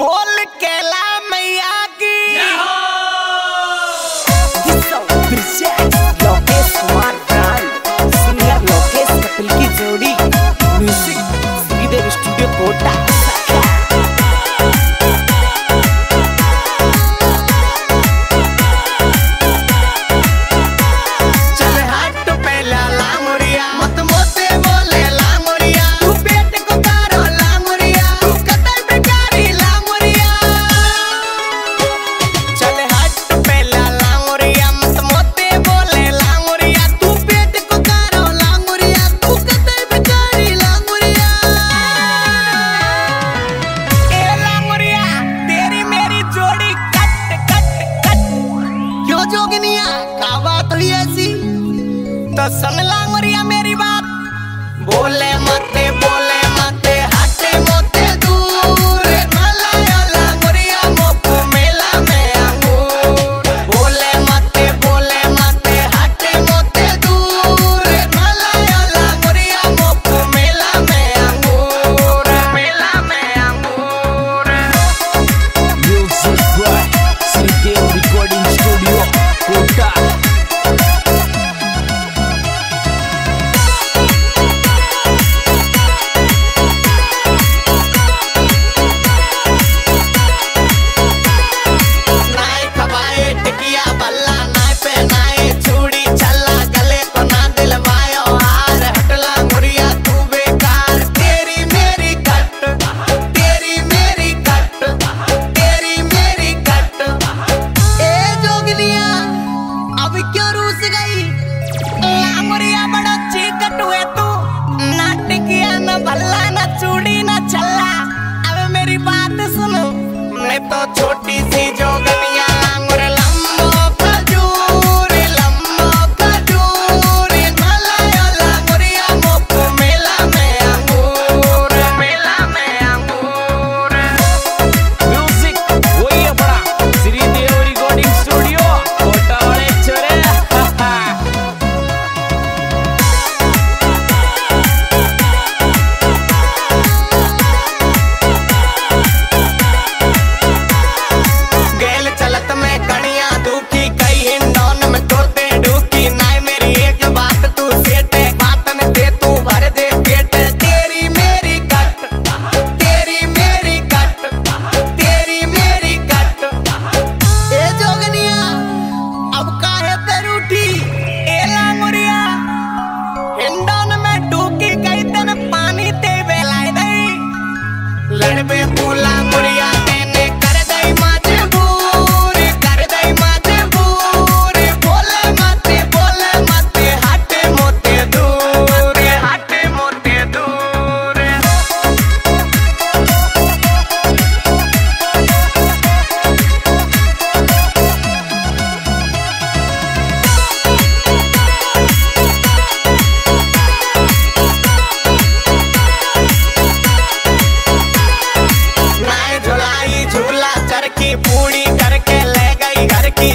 बोल के लिए तो तो ला मरिया मेरी बात बोले है तो छोटी सी जो Baby की पूरी करके ले गई घर की